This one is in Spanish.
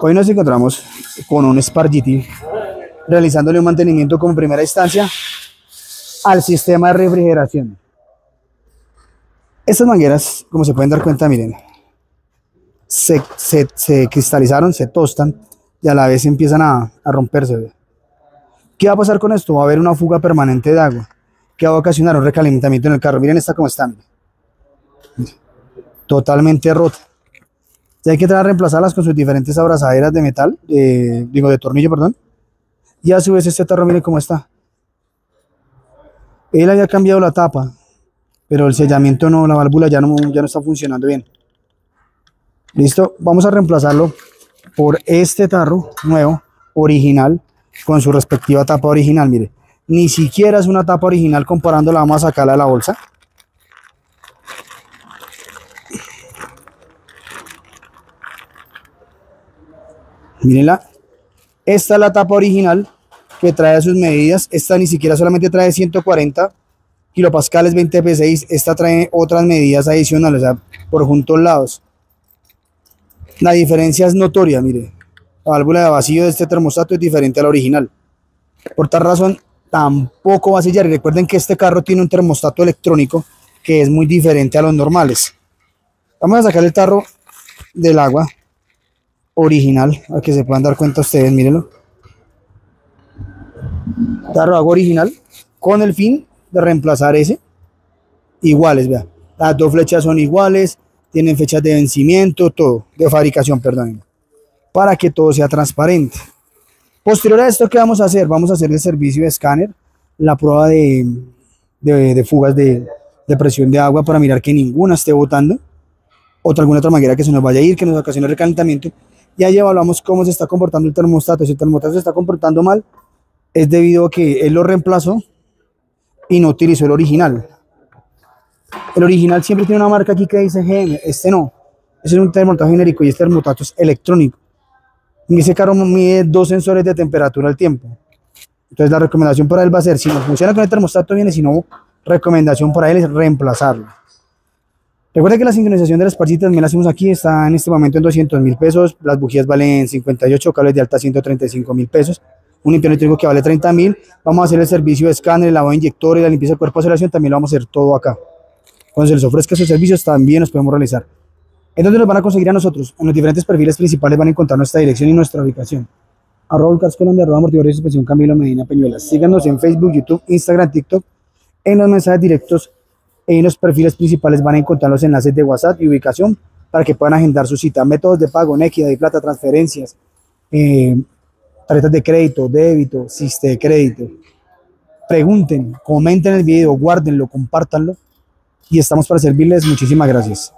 Hoy nos encontramos con un Spark realizándole un mantenimiento como primera instancia al sistema de refrigeración. Estas mangueras, como se pueden dar cuenta, miren, se, cristalizaron, se tostan y a la vez empiezan a, a romperse. ¿Qué va a pasar con esto? Va a haber una fuga permanente de agua que va a ocasionar un recalentamiento en el carro. Miren esta como está. Totalmente rota. Ya hay que tratar de reemplazarlas con sus diferentes abrazaderas de metal, digo de tornillo, perdón. Y a su vez este tarro, miren cómo está. Él había cambiado la tapa, pero el sellamiento no, la válvula ya no, ya no está funcionando bien. Listo, vamos a reemplazarlo por este tarro nuevo, original, con su respectiva tapa original, mire. Ni siquiera es una tapa original comparándola, vamos a sacarla de la bolsa. Mírenla. Esta es la tapa original que trae sus medidas. Esta ni siquiera solamente trae 140 kilopascales 20 P6. Esta trae otras medidas adicionales, o sea, por juntos lados. La diferencia es notoria, mire. La válvula de vacío de este termostato es diferente a la original. Por tal razón, tampoco va a sellar. Y recuerden que este carro tiene un termostato electrónico que es muy diferente a los normales. Vamos a sacar el tarro del agua original, para que se puedan dar cuenta ustedes, mírenlo. Tarro agua original, con el fin de reemplazar ese. Iguales, vea. Las dos flechas son iguales, tienen fechas de vencimiento, todo, de fabricación, perdón. Para que todo sea transparente. Posterior a esto, ¿qué vamos a hacer? Vamos a hacer el servicio de escáner, la prueba de, de, fugas de, de presión de agua para mirar que ninguna esté botando otra alguna otra manguera que se nos vaya a ir, que nos ocasione recalentamiento y ahí evaluamos cómo se está comportando el termostato. Si el termostato se está comportando mal, es debido a que él lo reemplazó y no utilizó el original. El original siempre tiene una marca aquí que dice GM, este no. Ese es un termostato genérico y este termostato es electrónico. En ese carro mide dos sensores de temperatura al tiempo. Entonces la recomendación para él va a ser, si no funciona con el termostato viene, si no, recomendación para él es reemplazarlo. Recuerda que la sincronización de las parcitas también la hacemos aquí, está en este momento en 200 mil pesos, las bujías valen 58, cables de alta 135 mil pesos, un limpiador eléctrico que vale 30 mil, vamos a hacer el servicio de escáner, el lavado de inyector y la limpieza de cuerpo de aceleración, también lo vamos a hacer todo acá. Cuando se les ofrezca esos servicios también los podemos realizar. ¿En dónde nos van a conseguir a nosotros? En los diferentes perfiles principales van a encontrar nuestra dirección y nuestra ubicación. Arroba Colombia, arroba amortiguadores expresión Camilo Medina Peñuelas. Síganos en Facebook, YouTube, Instagram, TikTok, en los mensajes directos en los perfiles principales van a encontrar los enlaces de WhatsApp y ubicación para que puedan agendar su cita. Métodos de pago, Nequida y Plata, transferencias, eh, tarjetas de crédito, débito, sistema de crédito. Pregunten, comenten el video, guárdenlo, compártanlo y estamos para servirles. Muchísimas gracias.